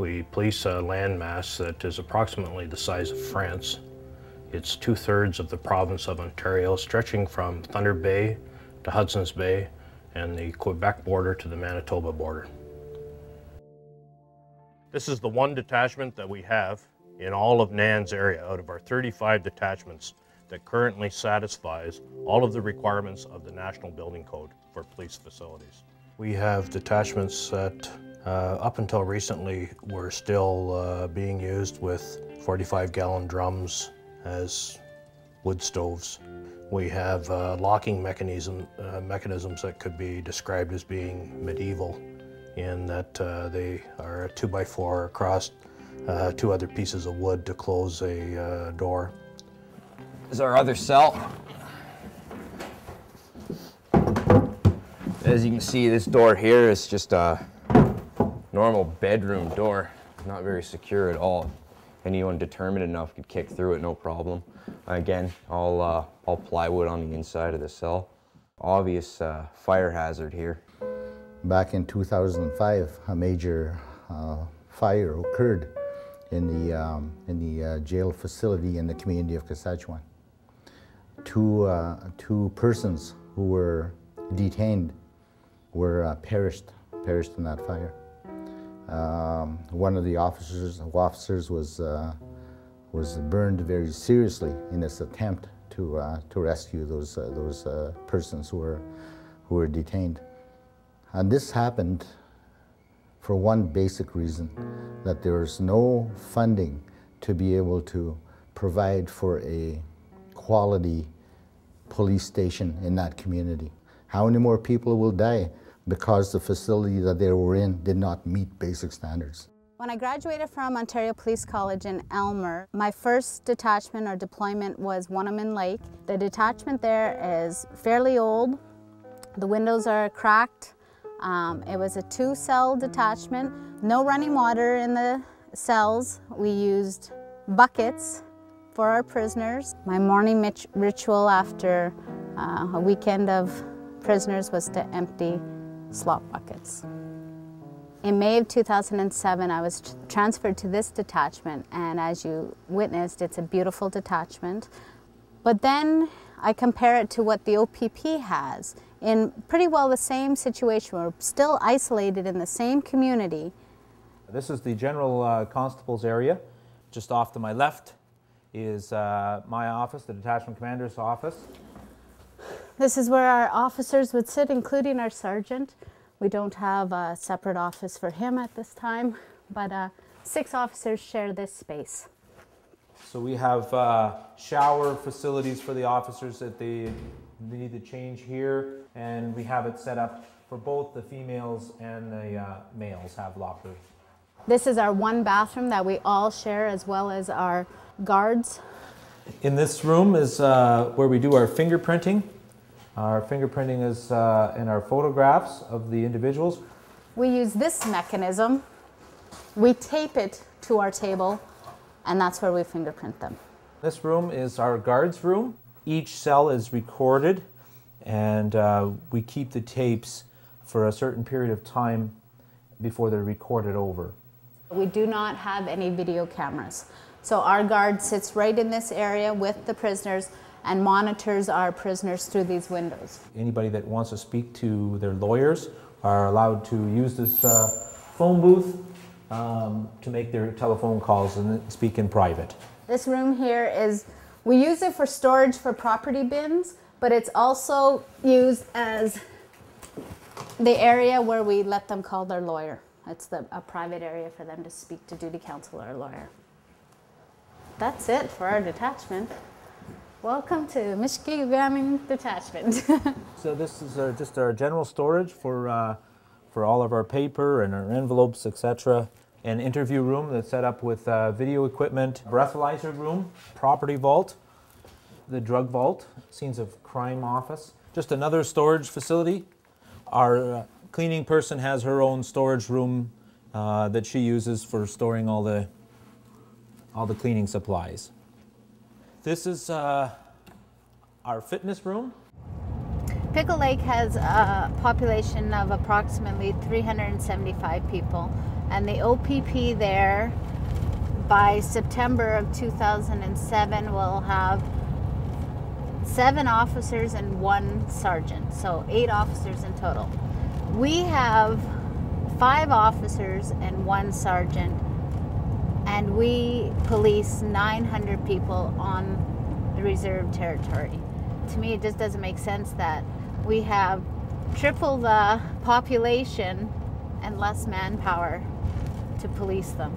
We police a landmass that is approximately the size of France. It's two-thirds of the province of Ontario, stretching from Thunder Bay to Hudson's Bay and the Quebec border to the Manitoba border. This is the one detachment that we have in all of NAN's area out of our 35 detachments that currently satisfies all of the requirements of the National Building Code for police facilities. We have detachments that up until recently were still uh, being used with 45 gallon drums as wood stoves. We have uh, locking mechanism, uh, mechanisms that could be described as being medieval in that uh, they are a two by four across uh, two other pieces of wood to close a uh, door. This is our other cell. As you can see, this door here is just a normal bedroom door. Not very secure at all. Anyone determined enough could kick through it, no problem. Again, all, uh, all plywood on the inside of the cell. Obvious uh, fire hazard here. Back in 2005, a major uh, fire occurred in the, um, in the uh, jail facility in the community of Kashechewan. Two, uh, two persons who were detained were uh, perished, perished in that fire. Um, one of the officers, officers was, uh, was burned very seriously in this attempt to, uh, to rescue those, those persons who were, who were detained. And this happened for one basic reason, that there is no funding to be able to provide for a quality police station in that community. How many more people will die because the facility that they were in did not meet basic standards? When I graduated from Ontario Police College in Aylmer, my first detachment or deployment was Wunnumin Lake. The detachment there is fairly old. The windows are cracked. Um, it was a two cell detachment, no running water in the cells. We used buckets for our prisoners. My morning ritual after uh, a weekend of prisoners was to empty slop buckets. In May of 2007, I was transferred to this detachment, and as you witnessed, it's a beautiful detachment. But then I compare it to what the OPP has in pretty well the same situation. We're still isolated in the same community. This is the General uh, Constable's area. Just off to my left is uh, my office, the Detachment Commander's office. This is where our officers would sit, including our sergeant. We don't have a separate office for him at this time, but uh, six officers share this space. So we have uh, shower facilities for the officers that they need to change here, and we have it set up for both the females and the uh, males have lockers. This is our one bathroom that we all share as well as our guards. In this room is uh, where we do our fingerprinting. Our fingerprinting is uh, in our photographs of the individuals. We use this mechanism. We tape it to our table, and that's where we fingerprint them. This room is our guards room. Each cell is recorded and uh, we keep the tapes for a certain period of time before they're recorded over. We do not have any video cameras. So our guard sits right in this area with the prisoners and monitors our prisoners through these windows. Anybody that wants to speak to their lawyers are allowed to use this uh, phone booth um, to make their telephone calls and speak in private. This room here is we use it for storage for property bins, but it's also used as the area where we let them call their lawyer. It's the, a private area for them to speak to duty counsel or lawyer. That's it for our detachment. Welcome to Mishki Detachment. so this is our, just our general storage for, uh, for all of our paper and our envelopes, etc an interview room that's set up with uh, video equipment, breathalyzer room, property vault, the drug vault, scenes of crime office, just another storage facility. Our uh, cleaning person has her own storage room uh, that she uses for storing all the all the cleaning supplies. This is uh, our fitness room. Pickle Lake has a population of approximately 375 people, and the OPP there by September of 2007 will have seven officers and one sergeant, so eight officers in total. We have five officers and one sergeant, and we police 900 people on the reserve territory. To me, it just doesn't make sense that we have triple the population and less manpower to police them.